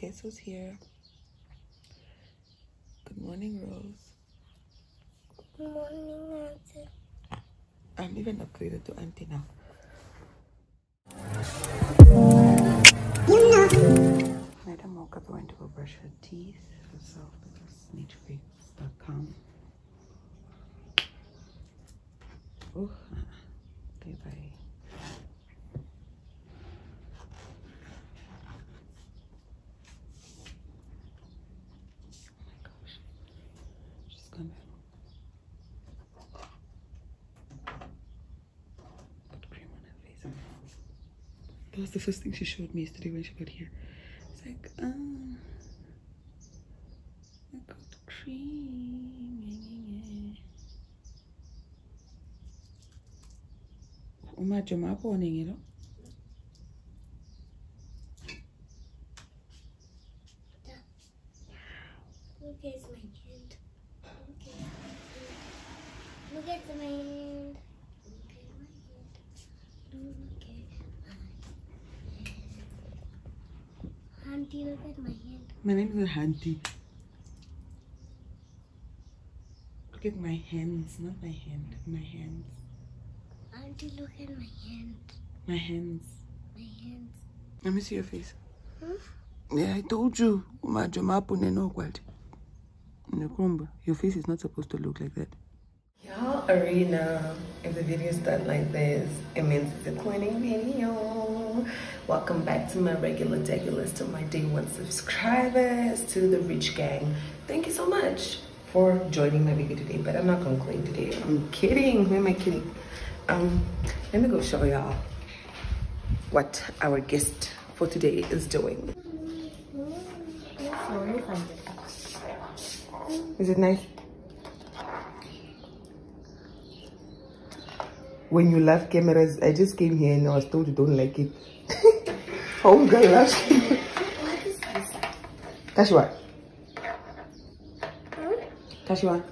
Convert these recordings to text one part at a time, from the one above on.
Guess who's here? Good morning, Rose. Good morning, Auntie. I'm even upgraded to auntie now. Madam woke up, went to go brush her teeth herself because naturefix.com. Oh, okay, bye. Oh my gosh, she's gonna put cream on her face. That was the first thing she showed me yesterday when she got here. It's like, um, I got cream. Uma joma po ningilo. Look at my hand. Look at my hand. Look at my hand. Look at my hand. Auntie, look at my hand. My name. Look at my hands, not my hand, my hands. Auntie, look at my hands. My hands. My hands. Let me see your face. Hmm? Yeah, I told you. Uma joma po neno kwalti. Nekrumba, your face is not supposed to look like that. Y'all already know if the video done like this, it means it's a cleaning video. Welcome back to my regular regulars, to my day one subscribers, to the rich gang. Thank you so much for joining my video today, but I'm not gonna clean today. I'm kidding. Who am I kidding? Um, let me go show y'all what our guest for today is doing. Is it nice? When you love cameras, I just came here and I was told you don't like it. Home girl loves Kashiwa. Kashiwa.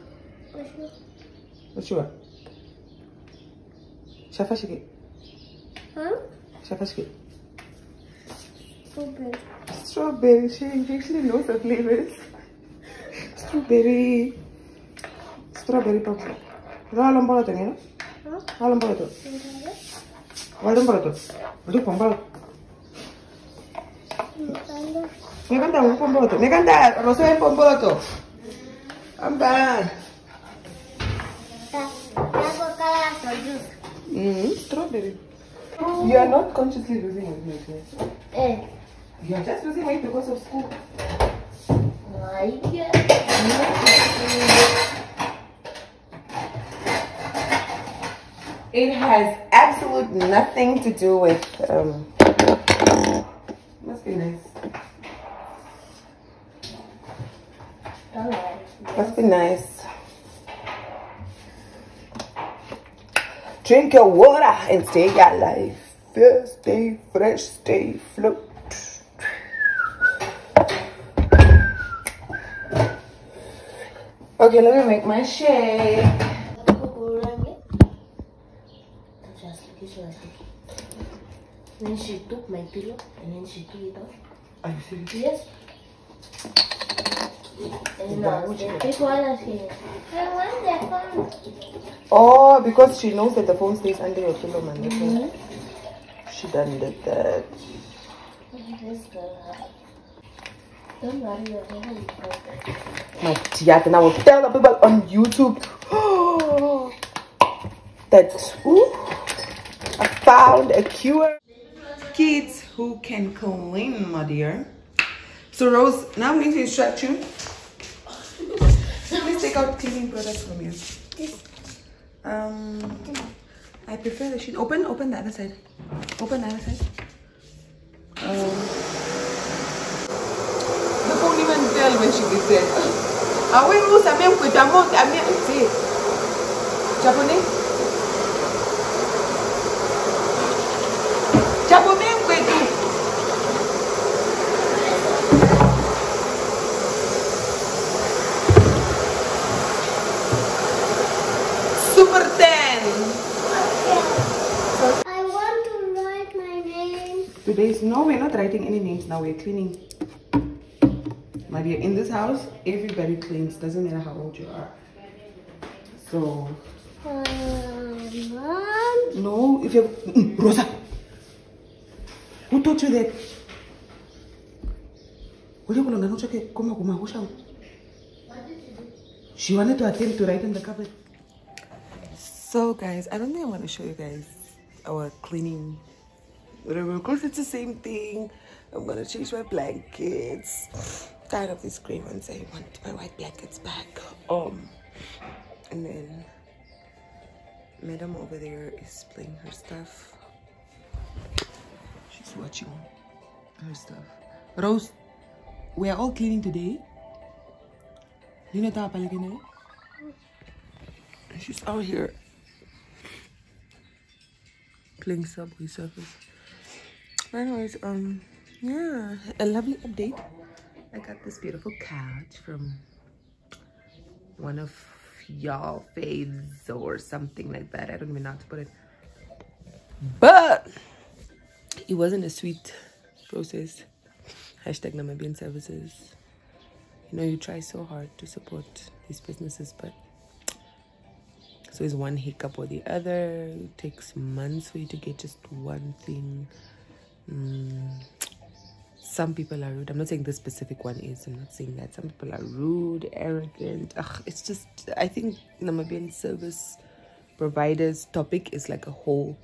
Kashiwa. Shafashike. Huh? Shafashike. Stupid. Strawberry. She actually knows the flavors. Strawberry. Strawberry pop. Ralam pala tu ni, Huh? Ralam pala tu. Walam pala tu. Aduh, pombal. Nintendo. Me canta un pombolo. Me canta Rosa pombolo. Amba. Ta- Taco calazo, juice. Mm, strawberry. You are not consciously losing weight, mate. Eh. You are just losing weight because of school. Ay, It has absolute nothing to do with um. Must be nice. Must be nice. Drink your water and stay alive. Yeah, stay fresh, stay float. Okay, let me make my shake. Then she took my pillow and then she took it off. Are you serious? Yes. And now this one is uh, here. I want. Oh, because she knows that the phone stays under your pillow, man. That's why mm-hmm. She done did that. Don't worry, your hair is perfect. My dear, then I will tell the people on YouTube that ooh, I found a cure. Kids who can clean, my dear. So Rose, now I'm going to instruct you. Please take out cleaning products from here. Um, I prefer the sheet. Open, open the other side. Open the other side. Um, the phone even tell when she gets there. Ah oui, nous, ça même que ta monte, ah bien, c'est japonais. Want to write my name. Today's no, we're not writing any names now. We're cleaning. Maria, in this house, everybody cleans. Doesn't matter how old you are. So, Um, Mom, no, if you Mm, Rosa, who taught you that? Will you go and check it? Come on, come on, come on. She wanted to attempt to write in the cupboard. So, guys, I don't think I'm going to show you guys our cleaning. Whatever, because it's the same thing. I'm to change my blankets. Tired of these gray ones. I want my white blankets back. Um, and then Madam over there is playing her stuff. She's watching her stuff. Rose, we are all cleaning today. Lina ta palagay She's out here playing Subway Surfers. Anyways, um, yeah, a lovely update. I got this beautiful couch from one of y'all faves or something like that. I don't even know how to put it. But it wasn't a sweet process. Hashtag Namibian services. You know, you try so hard to support these businesses, but so it's one hiccup or the other. It takes months for you to get just one thing. Mm. Some people are rude. I'm not saying this specific one is. I'm not saying that. Some people are rude, arrogant. Ugh, it's just, I think Namibian service providers topic is like a whole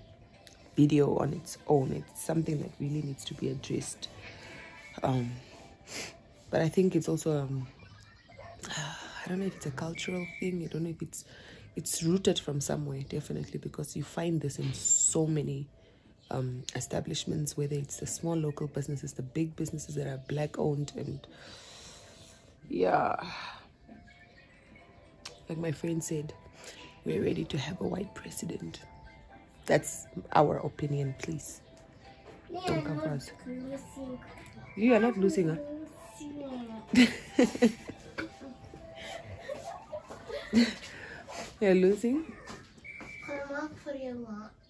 video on its own. It's something that really needs to be addressed. Um, but I think it's also, um, I don't know if it's a cultural thing. I don't know if it's it's rooted from somewhere definitely because you find this in so many um, establishments whether it's the small local businesses the big businesses that are black owned and yeah like my friend said we're ready to have a white president that's our opinion please don't come for us losing. you are not losing huh? You're losing Mama, for your recipe.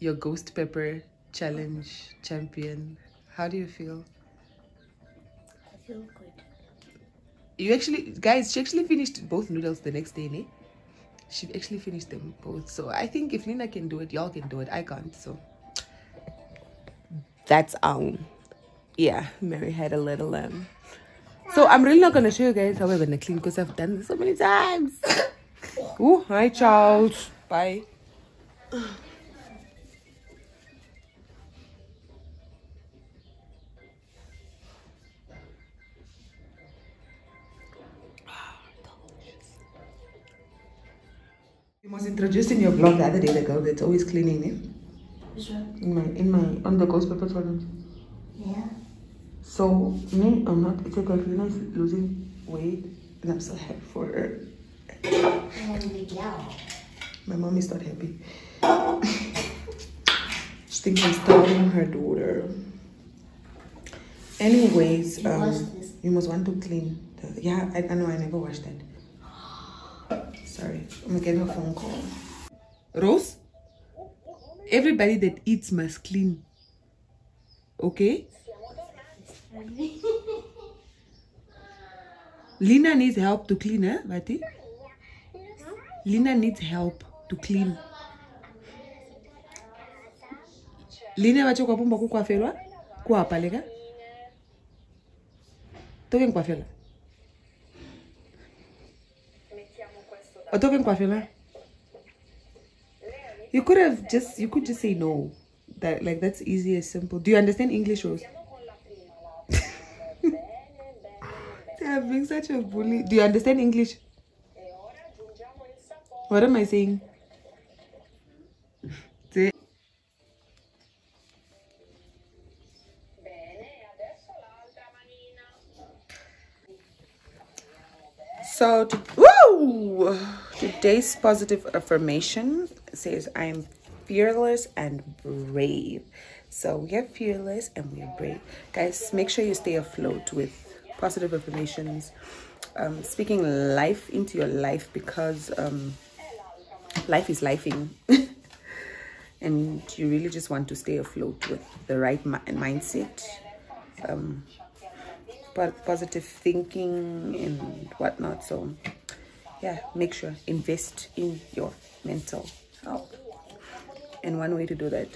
Your ghost pepper challenge champion. How do you feel? I feel good. you actually guys she actually finished both noodles the next day ne? she actually finished them both. So i think if lina can do it y'all can do it. I can't so. That's um yeah mary had a little um so i'm really not gonna show you guys how we're gonna clean because i've done this so many times. Oh hi charles. Bye introduced in your blog the other day, the girl that's always cleaning? Which one? In my, in my, on the ghost pepper challenge. Yeah. So, me, I'm not, it's okay, Lina is losing weight, and I'm so happy for her. My mom is not happy. she thinks I'm starving her daughter. Anyways, You um, you must want to clean. The, yeah, I, I know, I never washed that. Sorry, I'm getting a phone call. Rose, everybody that eats must clean. Okay? Lina needs help to clean, eh, Vati? Lina needs help to clean. Lina vacho kwa pumba kukwafelwa kuwapaleka toke nkwafela you could have just you could just say no that like that's easy and simple do you understand english rose I'm being such a bully. Do you understand English? What am I saying? Say- So, to, today's positive affirmation says, I am fearless and brave. So, we are fearless and we are brave. Guys, make sure you stay afloat with positive affirmations, um, speaking life into your life because um, life is lifing. and you really just want to stay afloat with the right mi- mindset um, po- positive thinking and whatnot. So, yeah, make sure invest in your mental health. And one way to do that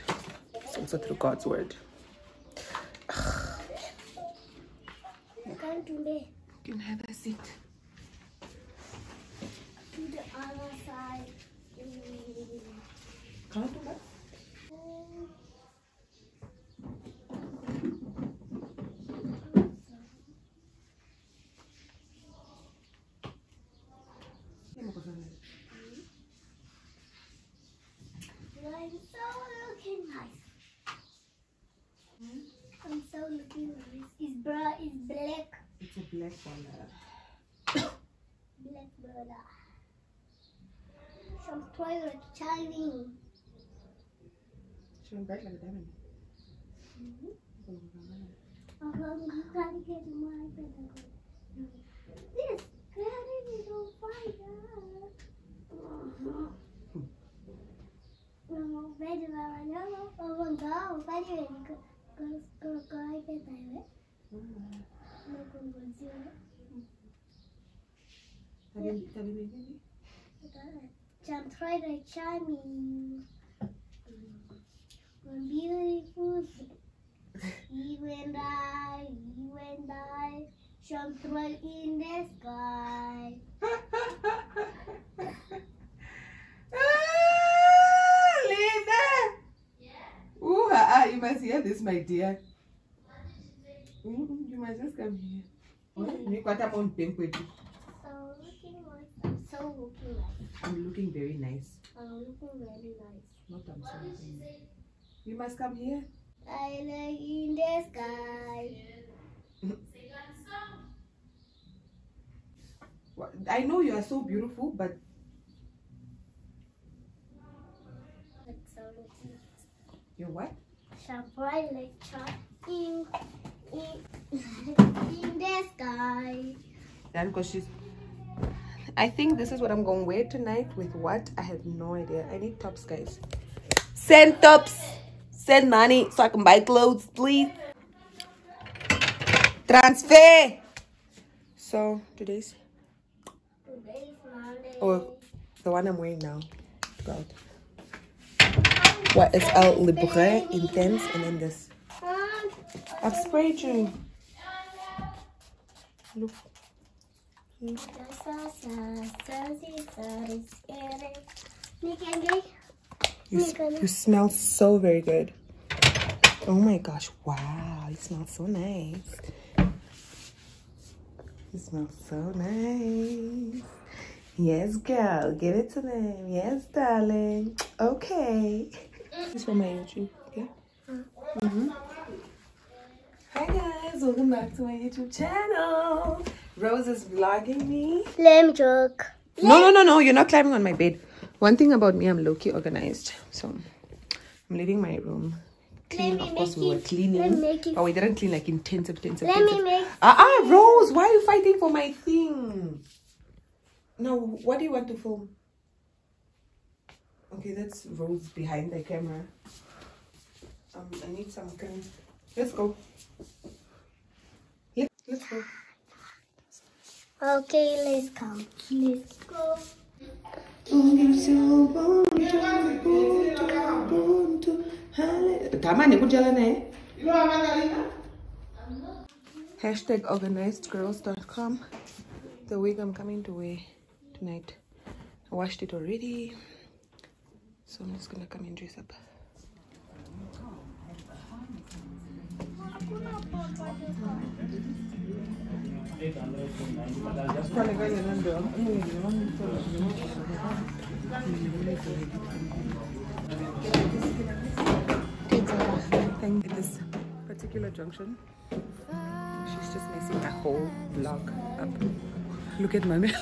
is also through God's word. You can't. You can have a seat. To the other side. Can't do that. I'm so looking nice. I'm so looking nice. It's bra it's black. It's a black one. Uh, black brother. Some toilet shining. Showing bright like a diamond. Mm-hmm. Oh, I'm gonna get my bed. This garden is on fire. No, bed mama, no, oh, go, bed go, go, go, go, I get that. No, go, go, zero. Jump try to charming. One beautiful. You and I, you and I, shall thrill in the sky. Ah, Linda! Ooh, ah, you must hear this, my dear. Mm, you must just come here. You got a on pink. So looking like, I'm so looking like, I'm looking very nice. I'm looking really nice. Not I'm so looking. You must come here. I look in the sky. What- I know you are so beautiful, but But you're what? shall bright like in, in, in the sky. Then because she's I think this is what I'm gonna wear tonight with what I have no idea. I need tops, guys. Send tops. Send money so I can buy clothes, please. Transfer. So today's Today's Monday. oh the one I'm wearing now. to go out. What is El Libre Intense and then this. I've sprayed you. Look. You, you smell so very good. Oh my gosh, wow, you smell so nice. You smell so nice. Yes, girl, give it to them. Yes, darling. Okay. This is for my YouTube, yeah? Mm-hmm. Hi guys, welcome back to my YouTube channel. Rose is vlogging me. Lamb joke. No, no, no, no. You're not climbing on my bed. One thing about me, I'm low-key organized. So I'm leaving my room clean. Of course, we were it- cleaning. it- But we didn't clean like intensive, intensive, Let me intensive. make Ah, ah, Rose, why are you fighting for my thing? No, what do you want to film? Okay, that's Rose behind the camera. Um, I need some cream. Let's go. Yeah, let's go. Okay, let's go. Let's go. Kama nikujala naye. Hashtag organizedgirls.com. The wig I'm coming to wear tonight. I washed it already. So I'm just gonna come and dress up. Thank this particular junction. She's just messing a whole vlog up. Look at mommy.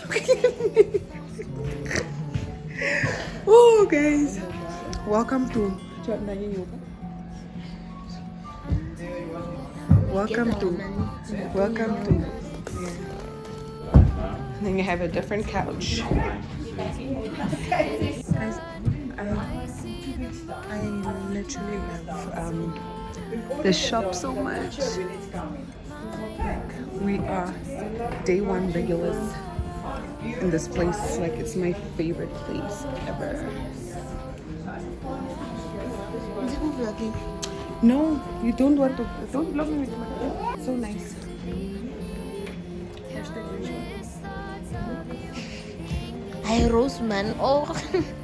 oh, guys. Welcome to. Welcome to. Welcome to. Then you have a different couch. Guys, I, I literally have um, the shop so much. We are day one regulars in this place. Like it's my favorite place ever. No, you don't want to. Don't vlog me with. So nice. Hi Roseman. Oh.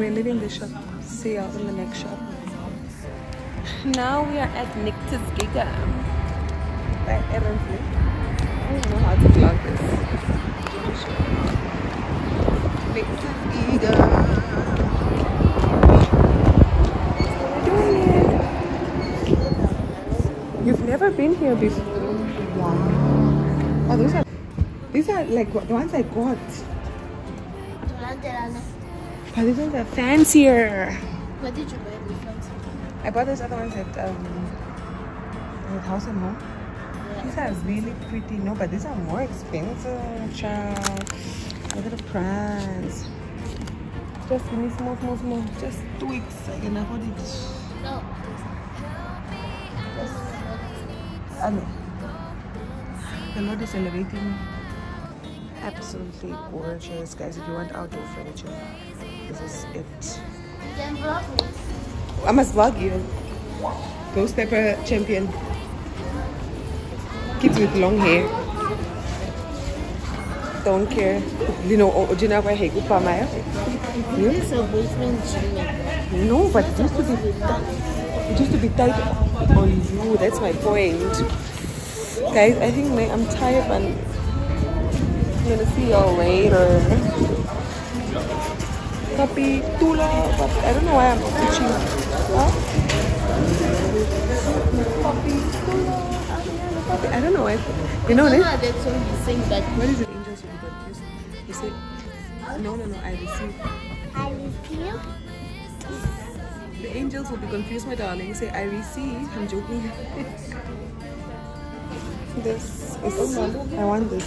We're leaving the shop. See you in the next shop. Now we are at Nictus Giga. By Erenslee. I don't know how to vlog this. Nictus Giga. You've never been here before. Wow. Oh, those are these are like the ones I got. But these ones are fancier. What did you buy? I bought those other ones at um at House and Home. These are really pretty, no, but these are more expensive, child. Look at the price. Just give me small, small, small. Just two weeks. I can afford it. No. Just, I mean, the Lord is elevating. me. Absolutely gorgeous, guys. If you want outdoor furniture, this is it. You vlog me. I must vlog you. Ghost Pepper champion. Kids with long hair. Don't care. You know, oh, do you know hey, good for my This is a boyfriend gym. No, but it used to be it used to be tight on you. That's my point. Guys, I think my, I'm tired and I'm gonna see y'all later. Capitula, but I don't know why I'm teaching. Huh? Capitula. I don't know why. You know No, this? Ah, that song you sing, but What is it? Angels will be confused. He said, No, no, no, I receive. I feel. The angels will be confused, my darling. Say, I receive. I'm joking. this is. I want this.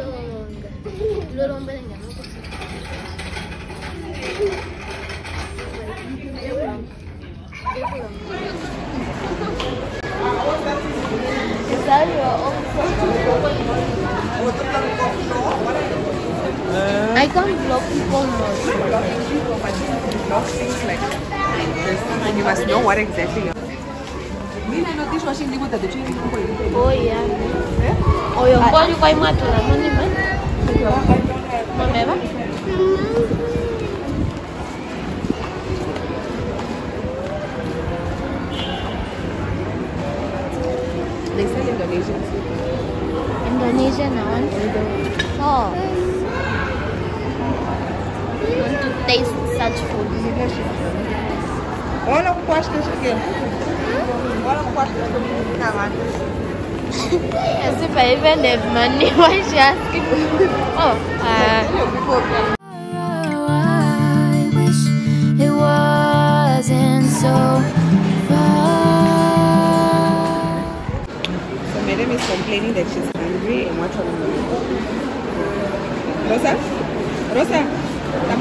things like this. And you must know what exactly you're. Mina no dishwashing liquid that the children Oh iya. Oh ya, kok juga yang matu namun nih man. Mau apa? They sell Indonesian food. Indonesia naon? Oh. To taste such food? Wala ko wash this again. Wala ko wash this naman. As if I even have money. Why is she asking? Oh, uh, I wish it wasn't so far. So Madam is complaining that she's hungry and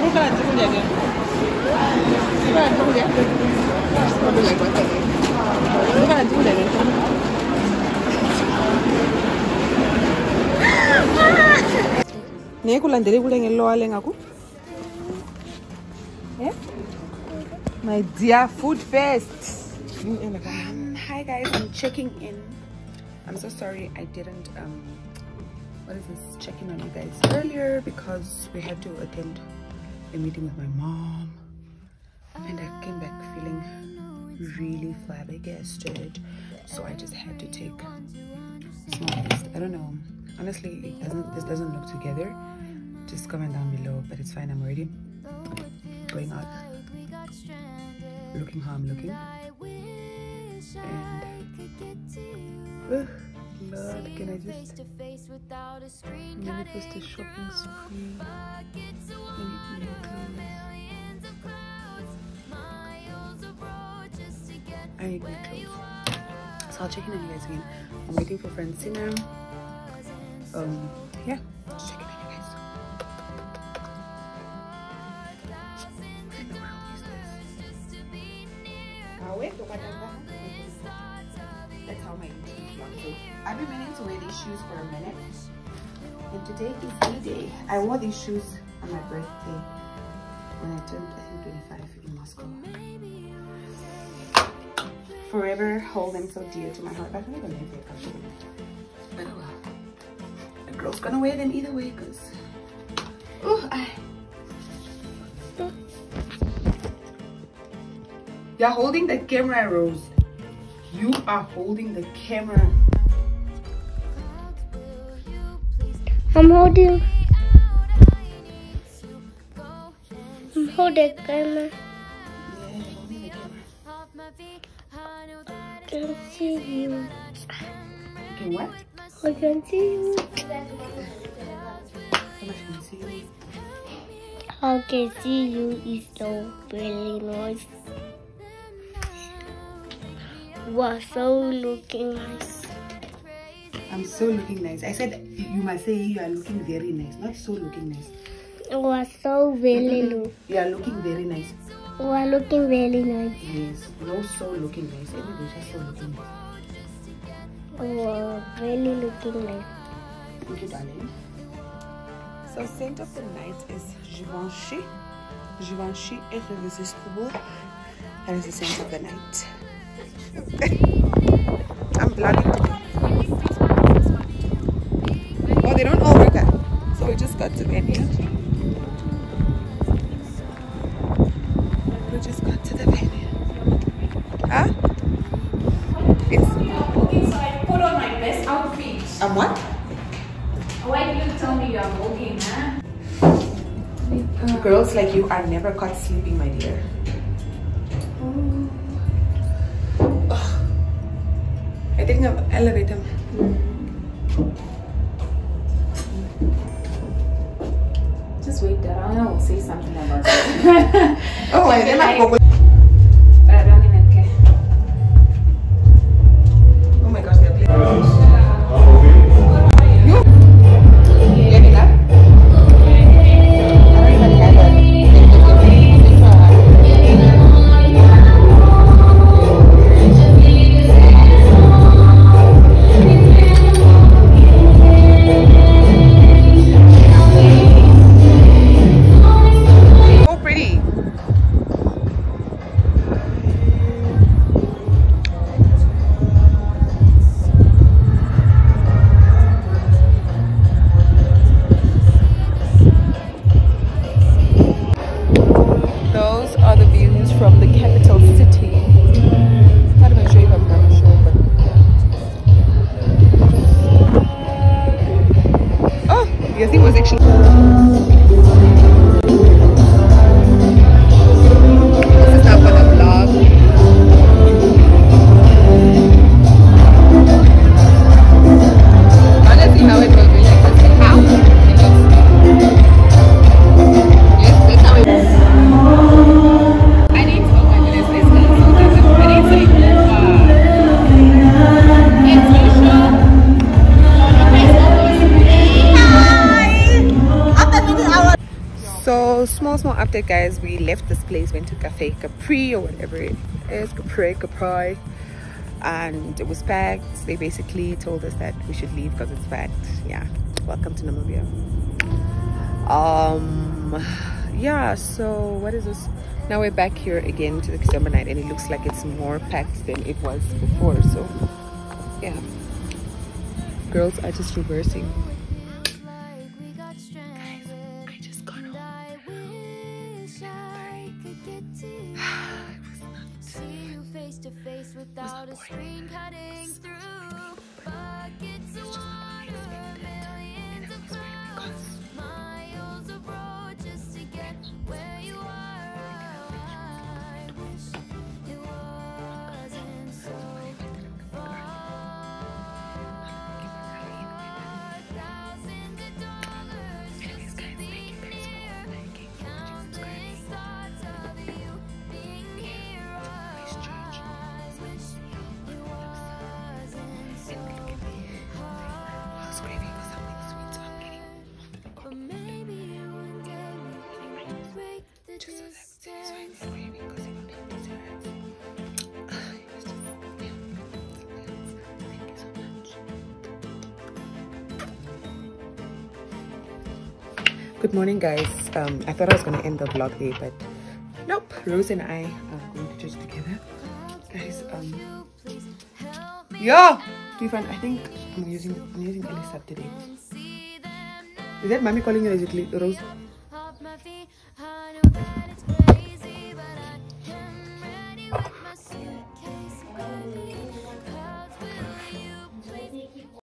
what's her name? What's that? Rosa, kamu kan nanti kuliah kan? Coba nanti kuliah. Kamu lagi buat apa? Kamu kan nanti kuliah kan? nekulandele kule ngelowale ngaku yeah? my dear food first Um, hi guys, I'm checking in. I'm so sorry I didn't um what is this checking on you guys earlier because we had to attend a meeting with my mom and I came back feeling really flabbergasted so I just had to take. I don't know. Honestly it doesn't this doesn't look together. Just comment down below but it's fine. I'm already going out looking how I'm looking. And Ugh, Lord, can I just manifest a shopping spree? I need new clothes. I need new clothes. So I'll check in on you guys again. I'm waiting for Francina. Um, yeah, I wore these shoes on my birthday when I turned, I think, 25 in Moscow. Forever hold them so dear to my heart. I don't even know if comfortable. But oh. The girl's gonna wear them either way because. Oh, I. You're holding the camera, Rose. You are holding the camera. I'm holding. I'm holding camera. Yeah, holding the camera. Can see you. Okay, what? I can see you. Can? I can see you is so really nice. You are so looking nice. I'm so looking nice. I said you must say you are looking very nice, not so looking nice. You are so really mm-hmm. look. You are looking very nice. You are looking really nice. Yes, no so looking nice. Everybody's just so looking nice. You are really looking nice. Thank you, darling. So scent of the night is Givenchy. Givenchy Irresistible. That is the scent of the night. I'm vlogging today. Oh, they don't all work out. So we just got to venue. We just got to the venue. Huh? It's So I put on my best outfit. Um, what? Why did you tell me you're vlogging, huh? Girls like you are never caught sleeping, my dear. Ugh. I think I'm elevator. Just wait there. I will say something about it. Oh, I didn't guys? We left this place went to cafe capri or whatever it is capri capri. And it was packed. They basically told us that we should leave because it's packed. Yeah. Welcome to namibia. Um yeah so what is this? Now we're back here again to the December night and it looks like it's more packed than it was before so yeah. Girls are just reversing Good morning, guys. Um, I thought I was gonna end the vlog there, but nope. Rose and I are going to church together, guys. Um, yeah. Do you find? I think I'm using I'm using Elie Saab today. Is that mommy calling you? Is it Rose?